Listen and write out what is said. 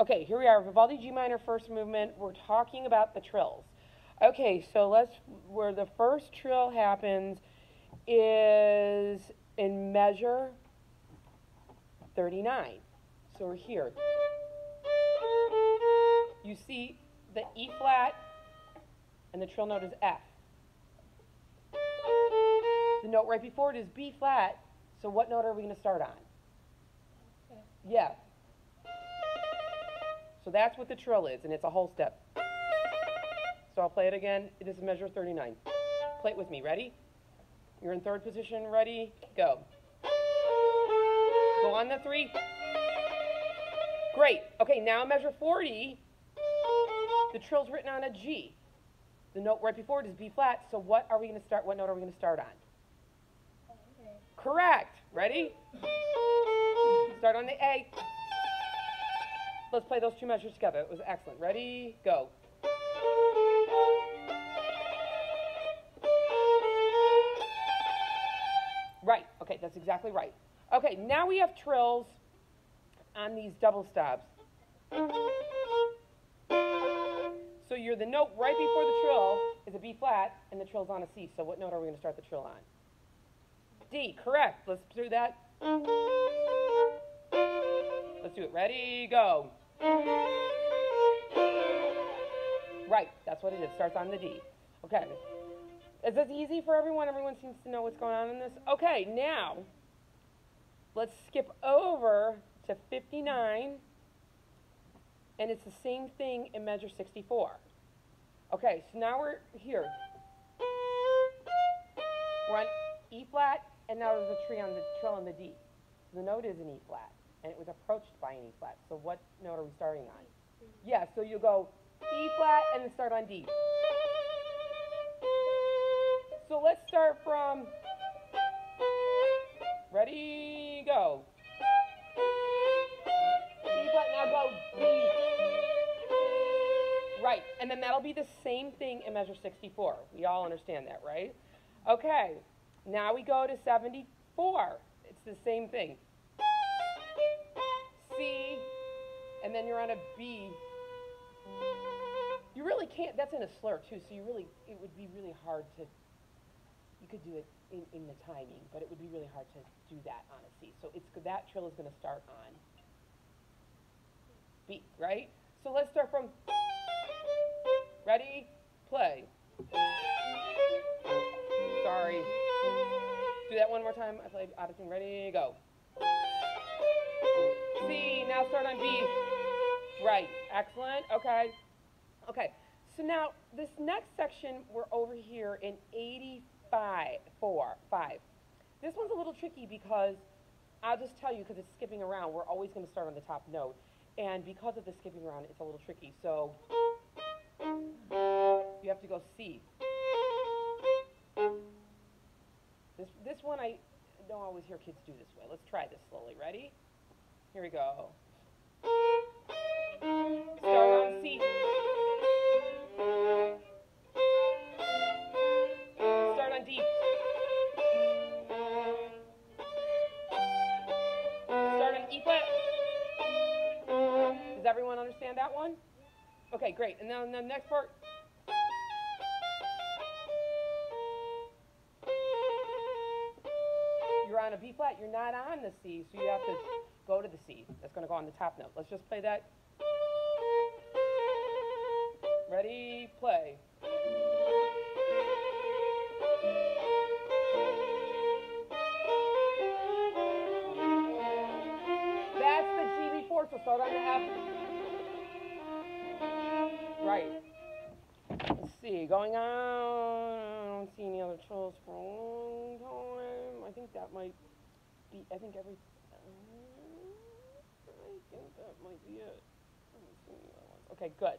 Okay, here we are, Vivaldi G minor first movement. We're talking about the trills. Okay, so let's, where the first trill happens is in measure 39. So we're here. You see the E flat and the trill note is F. The note right before it is B flat, so what note are we going to start on? Yeah. So that's what the trill is, and it's a whole step. So I'll play it again. It is measure 39. Play it with me. Ready? You're in third position. Ready? Go. Go on the three. Great. Okay, now measure 40. The trill's written on a G. The note right before it is B flat, so what are we going to start? What note are we going to start on? Okay. Correct. Ready? Start on the A. Let's play those two measures together. It was excellent. Ready? Go. Right. Okay, that's exactly right. Okay, now we have trills on these double stops. So you're the note right before the trill is a B flat, and the trill's on a C. So what note are we going to start the trill on? D, correct. Let's do that. Let's do it. Ready, go. Right, that's what it is. Starts on the D. Okay. Is this easy for everyone? Everyone seems to know what's going on in this? Okay, now, let's skip over to 59, and it's the same thing in measure 64. Okay, so now we're here. We're on E flat, and now there's a tree on the trill on the D. The note is an E flat, and it was approached by an E flat. So what note are we starting on? Yeah, so you go E flat and then start on D. So let's start from, ready, go. E flat, now go D. Right, and then that'll be the same thing in measure 64. We all understand that, right? Okay, now we go to 74. It's the same thing. C, and then you're on a B. You really can't, that's in a slur too, so you really, it would be really hard to, you could do it in, in the timing, but it would be really hard to do that on a C. So it's, that trill is gonna start on B, right? So let's start from, ready, play. Sorry. Do that one more time. I played out of tune. Ready, go. C, now start on B. Right, excellent, okay. Okay, so now this next section, we're over here in 85, 4, 5. This one's a little tricky because, I'll just tell you because it's skipping around, we're always going to start on the top note. And because of the skipping around, it's a little tricky. So, you have to go C. This, this one I don't always hear kids do this way. Let's try this slowly. Ready? Here we go. Start on C. Start on D. Start on E flat. Does everyone understand that one? Okay, great. And then the next part. You're on a B flat, you're not on the C, so you have to go to the C. That's going to go on the top note. Let's just play that. Ready, play. That's the G before, so start on the F. Right. Let's see, going on, I don't see any other trills for a long time. I think that might be, I think every, uh, I think that might be it. Okay, good.